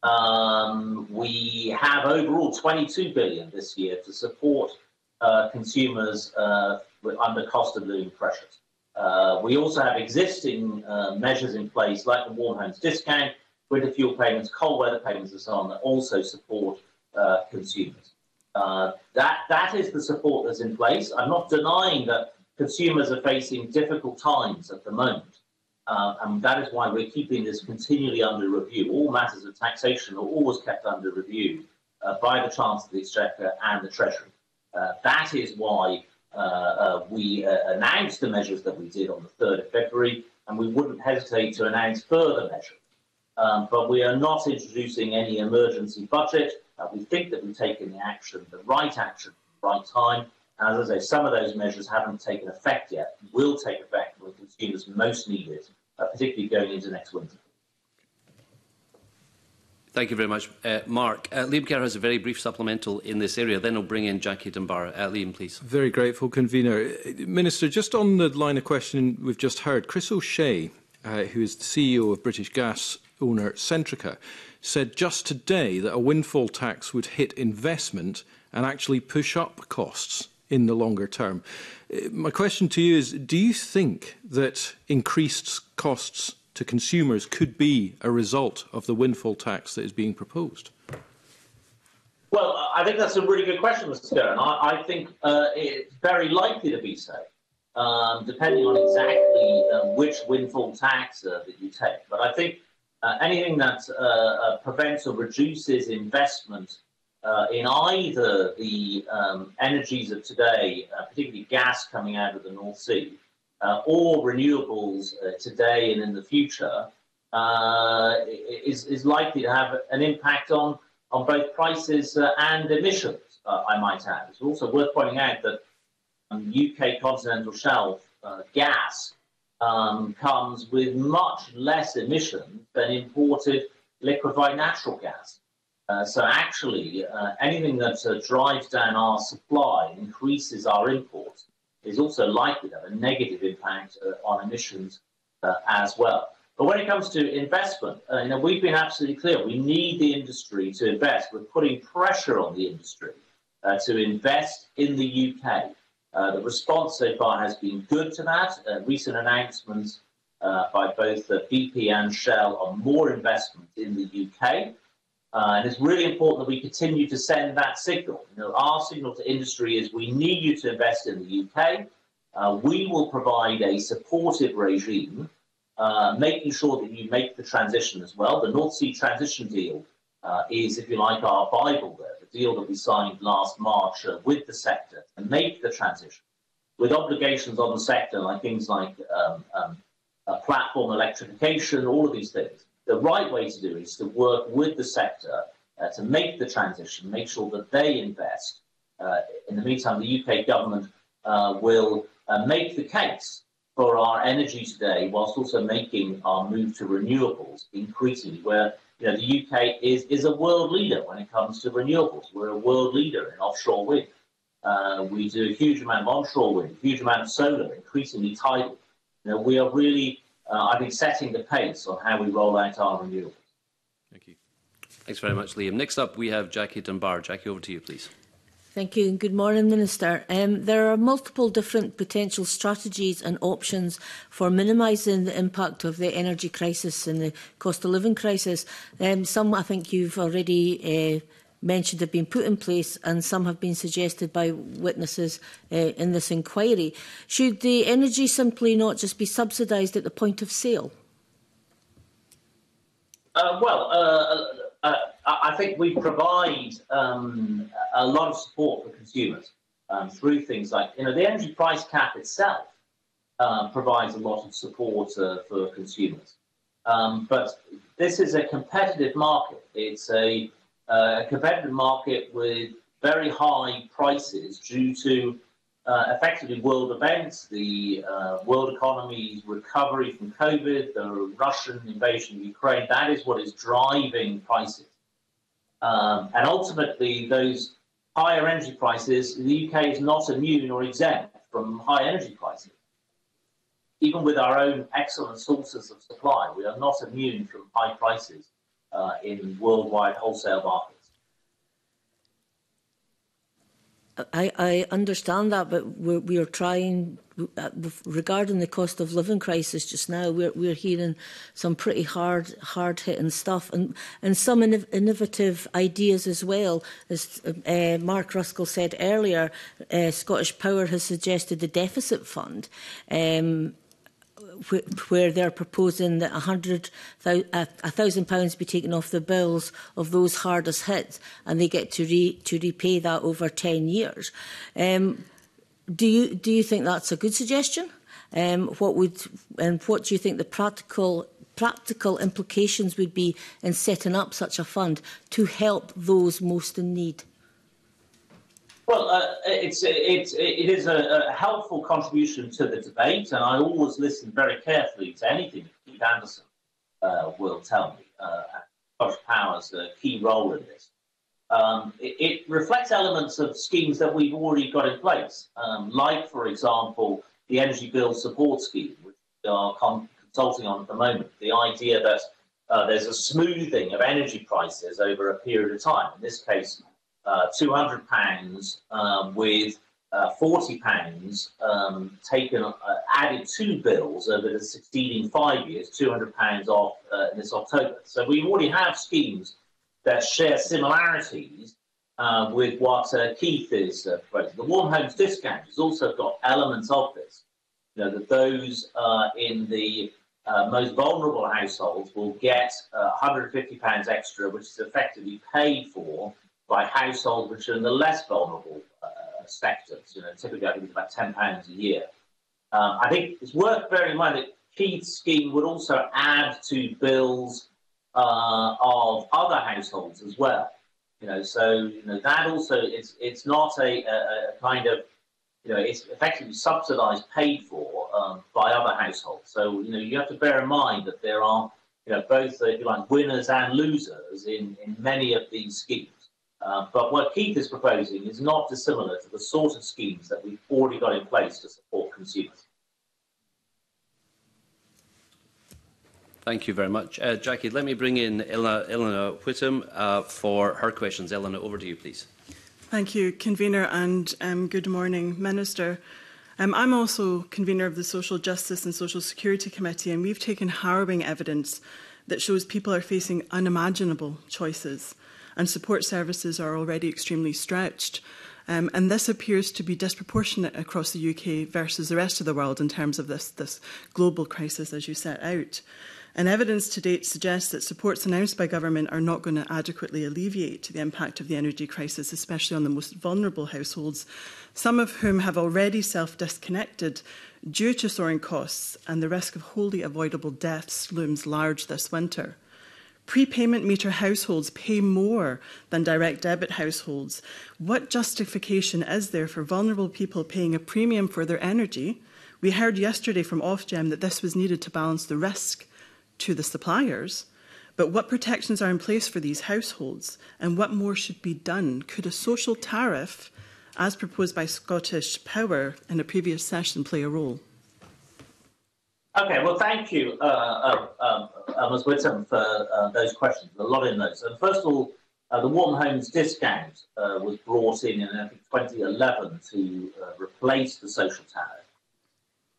Um, we have overall 22 billion this year to support uh, consumers uh, under cost of living pressures. Uh, we also have existing uh, measures in place like the Warm Homes Discount, winter fuel payments, cold weather payments and so on that also support uh, consumers. Uh, that, that is the support that's in place. I'm not denying that consumers are facing difficult times at the moment. Uh, and that is why we're keeping this continually under review. All matters of taxation are always kept under review uh, by the Chancellor of the Exchequer and the Treasury. that is why we uh, announced the measures that we did on the 3rd of February, and we wouldn't hesitate to announce further measures. Um, but we are not introducing any emergency budget. Uh, we think that we've taken the action, the right action, the right time. And as I say, some of those measures haven't taken effect yet, will take effect when consumers most need it, uh, particularly going into next winter. Thank you very much, uh, Mark. Uh, Liam Kerr has a very brief supplemental in this area, then I'll bring in Jackie Dunbar. Uh, Liam, please. Very grateful, convener. Uh, Minister, just on the line of questioning we've just heard, Chris O'Shea, uh, who is the CEO of British gas owner Centrica, said just today that a windfall tax would hit investment and actually push up costs in the longer term. Uh, my question to you is, do you think that increased costs to consumers could be a result of the windfall tax that is being proposed? Well, I think that's a really good question, Mr. Stern. I, I think uh, it's very likely to be so, um, depending on exactly um, which windfall tax uh, that you take. But I think uh, anything that uh, uh, prevents or reduces investment in either the um, energies of today, particularly gas coming out of the North Sea, uh, or renewables today and in the future, is, is likely to have an impact on, on both prices and emissions, I might add. It's also worth pointing out that um, UK continental shelf gas um, comes with much less emissions than imported liquefied natural gas. Uh, so actually, uh, anything that uh, drives down our supply, increases our imports, is also likely to have a negative impact uh, on emissions uh, as well. But when it comes to investment, uh, you know, we've been absolutely clear. We need the industry to invest. We're putting pressure on the industry to invest in the UK. Uh, the response so far has been good to that. Uh, recent announcements uh, by both BP and Shell on more investment in the UK. Uh, and it's really important that we continue to send that signal. You know, our signal to industry is we need you to invest in the UK. Uh, we will provide a supportive regime, uh, making sure that you make the transition as well. The North Sea Transition Deal is, if you like, our Bible there the deal that we signed last March uh, with the sector to make the transition, with obligations on the sector like things like um, um, uh, platform electrification, all of these things. The right way to do it is to work with the sector uh, to make the transition, make sure that they invest. Uh, in the meantime, the UK government uh, will uh, make the case for our energy today, whilst also making our move to renewables increasingly, where you know, the UK is, is a world leader when it comes to renewables. We're a world leader in offshore wind. Uh, we do a huge amount of onshore wind, huge amount of solar, increasingly tidal. You know, we are really, uh, I've been setting the pace on how we roll out our renewables. Thank you. Thanks very much, Liam. Next up, we have Jackie Dunbar. Jackie, over to you, please. Thank you and good morning, Minister. Um, there are multiple different potential strategies and options for minimising the impact of the energy crisis and the cost of living crisis. Um, some I think you've already uh, mentioned have been put in place and some have been suggested by witnesses uh, in this inquiry. Should the energy simply not just be subsidised at the point of sale? Uh, well, uh, uh, I think we provide um, a lot of support for consumers um, through things like, you know, the energy price cap itself um, provides a lot of support uh, for consumers. Um, but this is a competitive market. It's a, uh, a competitive market with very high prices due to uh, effectively world events, the uh, world economy's recovery from COVID, the Russian invasion of Ukraine. That is what is driving prices. Um, and ultimately, those higher energy prices, the UK is not immune or exempt from high energy prices. Even with our own excellent sources of supply, we are not immune from high prices uh, in worldwide wholesale markets. I, I understand that, but we're, we are trying, uh, regarding the cost of living crisis just now, we're, we're hearing some pretty hard, hard hitting stuff and, and some innovative ideas as well. As uh, Mark Ruskell said earlier, uh, Scottish Power has suggested the deficit fund. Um, where they're proposing that £1,000 be taken off the bills of those hardest hit and they get to, re to repay that over 10 years. Um, do, you, do you think that's a good suggestion? Um, what would, and what do you think the practical practical implications would be in setting up such a fund to help those most in need? Well, uh, it's, it's, it is a, a, helpful contribution to the debate, and I always listen very carefully to anything that Keith Anderson uh, will tell me. Uh, Scottish Power's a key role in this. Um, it, it, reflects elements of schemes that we've already got in place, um, like, for example, the Energy Bill Support Scheme, which we are consulting on at the moment. The idea that uh, there's a smoothing of energy prices over a period of time. In this case, uh, £200 um, with uh, £40 um, taken uh, added to bills over the succeeding five years, £200 off uh, this October. So we already have schemes that share similarities uh, with what Keith is proposing. The Warm Homes Discount has also got elements of this. You know, that those in the uh, most vulnerable households will get uh, £150 extra, which is effectively paid for by households which are in the less vulnerable uh, sectors. You know, typically I think it's about £10 a year. Um, I think it's worth bearing in mind that Keith's scheme would also add to bills uh, of other households as well. You know, so you know that also it's it's not a, a, a kind of you know it's effectively subsidised, paid for um, by other households. So you know you have to bear in mind that there are you know both if you like winners and losers in in many of these schemes. Uh, but what Keith is proposing is not dissimilar to the sort of schemes that we've already got in place to support consumers. Thank you very much. Uh, Jackie, let me bring in Eleanor, Eleanor Whitham uh, for her questions. Eleanor, over to you, please. Thank you, Convener, and um, good morning, Minister. Um, I'm also convener of the Social Justice and Social Security Committee, and we've taken harrowing evidence that shows people are facing unimaginable choices and support services are already extremely stretched. Um, and this appears to be disproportionate across the UK versus the rest of the world in terms of this, this global crisis, as you set out. And evidence to date suggests that supports announced by government are not going to adequately alleviate the impact of the energy crisis, especially on the most vulnerable households, some of whom have already self disconnected due to soaring costs, and the risk of wholly avoidable deaths looms large this winter. Prepayment meter households pay more than direct debit households. What justification is there for vulnerable people paying a premium for their energy? We heard yesterday from Ofgem that this was needed to balance the risk to the suppliers. But what protections are in place for these households and what more should be done? Could a social tariff, as proposed by Scottish Power in a previous session, play a role? Okay, well, thank you, uh, uh, um, uh, Ms Whitham, for uh, those questions. A lot in those. And first of all, uh, the Warm Homes discount uh, was brought in in I think 2011 to replace the social tariff.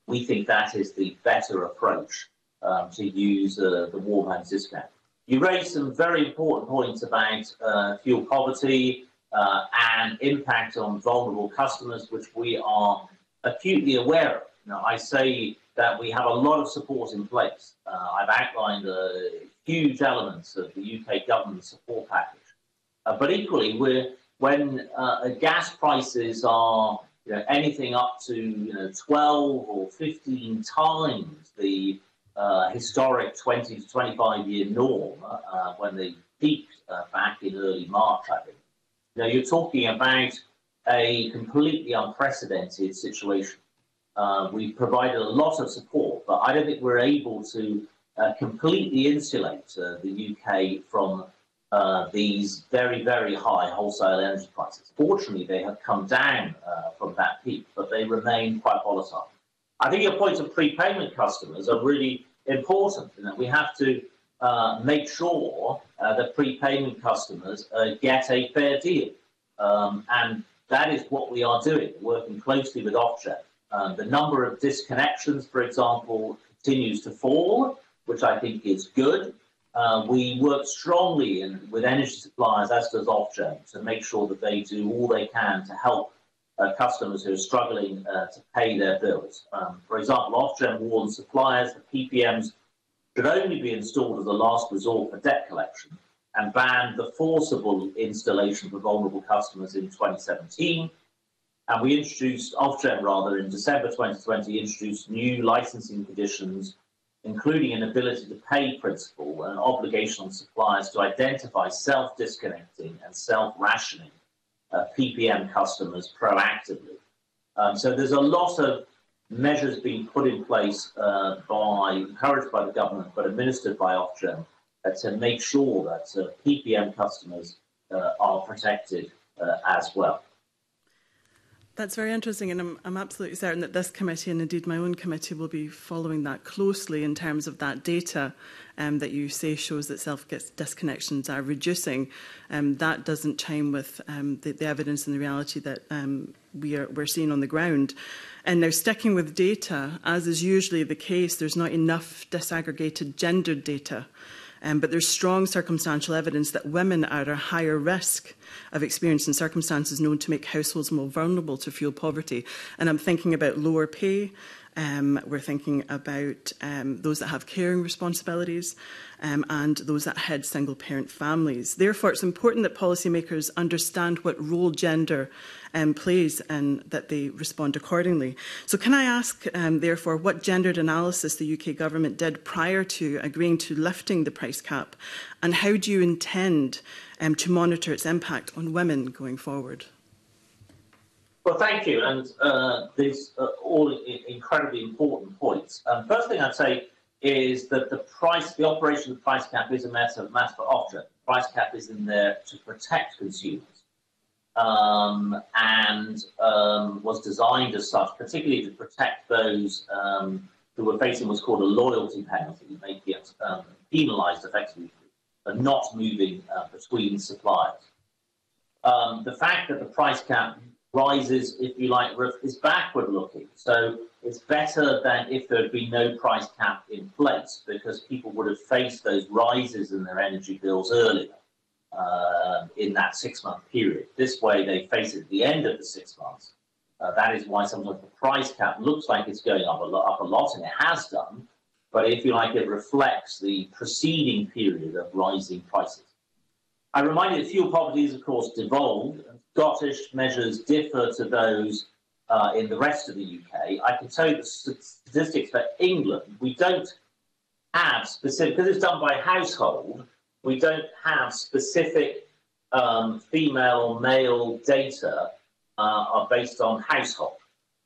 We think that is the better approach um, to use the warm homes discount. You raised some very important points about fuel poverty and impact on vulnerable customers, which we are acutely aware of. Now, I say that we have a lot of support in place. Uh, I've outlined huge elements of the UK government support package. Uh, but equally, we're, when uh, gas prices are you know, anything up to you know, 12 or 15 times the uh, historic 20 to 25 year norm uh, when they peaked back in early March, I think. Now, you're talking about a completely unprecedented situation. Uh, we've provided a lot of support, but I don't think we're able to uh, completely insulate uh, the UK from these very, very high wholesale energy prices. Fortunately, they have come down from that peak, but they remain quite volatile. I think your points of prepayment customers are really important. You know, we have to uh, make sure uh, that prepayment customers uh, get a fair deal. Um, and that is what we are doing, working closely with Ofgem. Um, the number of disconnections, for example, continues to fall, which I think is good. Uh, we work strongly in, with energy suppliers, as does Ofgem, to make sure that they do all they can to help uh, customers who are struggling uh, to pay their bills. Um, for example, Ofgem warns suppliers that PPMs should only be installed as a last resort for debt collection and banned the forcible installation for vulnerable customers in 2017. And we introduced, Ofgem rather, in December 2020, introduced new licensing conditions, including an ability to pay principle and an obligation on suppliers to identify self-disconnecting and self-rationing uh, PPM customers proactively. Um, so there's a lot of measures being put in place uh, by, encouraged by the government, but administered by Ofgem uh, to make sure that uh, PPM customers uh, are protected uh, as well. That's very interesting, and I'm, I'm absolutely certain that this committee and indeed my own committee will be following that closely in terms of that data um, that you say shows that self-disconnections are reducing. Um, that doesn't chime with um, the, the evidence and the reality that um, we are, we're seeing on the ground. And now sticking with data, as is usually the case, there's not enough disaggregated gendered data. Um, but there's strong circumstantial evidence that women are at a higher risk of experiencing circumstances known to make households more vulnerable to fuel poverty. And I'm thinking about lower pay, Um, we're thinking about um, those that have caring responsibilities um, and those that head single parent families. Therefore, it's important that policymakers understand what role gender um, plays and that they respond accordingly. So can I ask, um, therefore, what gendered analysis the UK government did prior to agreeing to lifting the price cap and how do you intend um, to monitor its impact on women going forward? Well, thank you. And uh, these are all incredibly important points. Um, first thing I'd say is that the price, the operation of the price cap is a matter, of matter for. The price cap is in there to protect consumers um, and um, was designed as such, particularly to protect those um, who were facing what's called a loyalty penalty, making it um, penalised effectively for not moving uh, between suppliers. Um, the fact that the price cap rises, if you like, is backward looking. So it's better than if there had been no price cap in place because people would have faced those rises in their energy bills earlier uh, in that six month period. This way they face it at the end of the six months. Uh, that is why sometimes the price cap looks like it's going up a, lot, up a lot, and it has done. But if you like, it reflects the preceding period of rising prices. I remind you that fuel poverty is, of course, devolved, Scottish measures differ to those uh, in the rest of the UK. I can tell you the statistics for England, we don't have specific, because it's done by household, we don't have specific um, female male data uh, are based on household.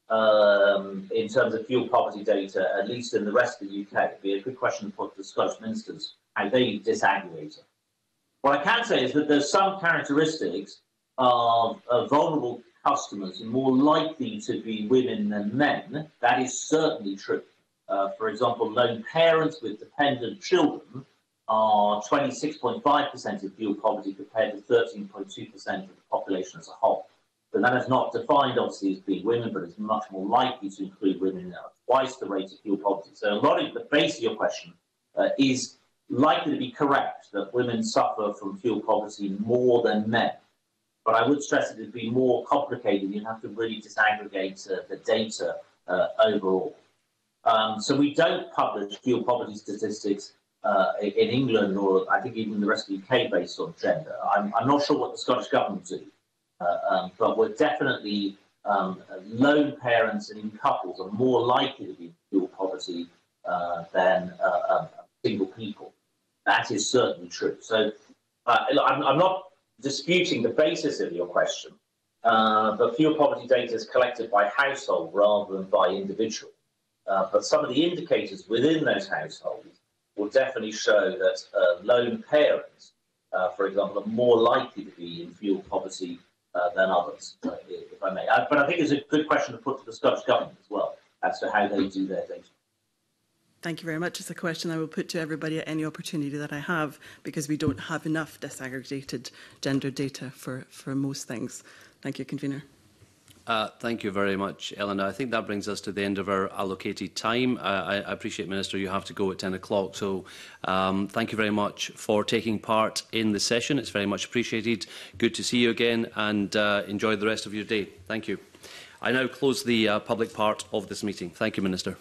Um, in terms of fuel poverty data, at least in the rest of the UK, it'd be a good question to put to the Scottish ministers how they disaggregate it. What I can say is that there's some characteristics of, of vulnerable customers and more likely to be women than men. That is certainly true. Uh, for example, lone parents with dependent children are 26.5% of fuel poverty compared to 13.2% of the population as a whole. But that is not defined, obviously, as being women, but it's much more likely to include women at twice the rate of fuel poverty. So a lot of the base of your question uh, is likely to be correct that women suffer from fuel poverty more than men. But I would stress it would be more complicated. You'd have to really disaggregate uh, the data uh, overall. Um, so we don't publish fuel poverty statistics uh, in England or I think even the rest of the UK based on gender. I'm, I'm not sure what the Scottish government do, uh, um, but we're definitely um, lone parents and in couples are more likely to be fuel poverty uh, than uh, um, single people. That is certainly true. So I'm, I'm, not disputing the basis of your question, uh, but fuel poverty data is collected by household rather than by individual. Uh, but some of the indicators within those households will definitely show that uh, lone parents, uh, for example, are more likely to be in fuel poverty uh, than others, if I may. but I think it's a good question to put to the Scottish Government as well as to how they do their data. Thank you very much. It's a question I will put to everybody at any opportunity that I have because we don't have enough disaggregated gender data for, for most things. Thank you, Convener. Uh, thank you very much, Eleanor. I think that brings us to the end of our allocated time. Uh, I, I appreciate, Minister, you have to go at 10 o'clock. So um, thank you very much for taking part in the session. It's very much appreciated. Good to see you again and uh, enjoy the rest of your day. Thank you. I now close the uh, public part of this meeting. Thank you, Minister.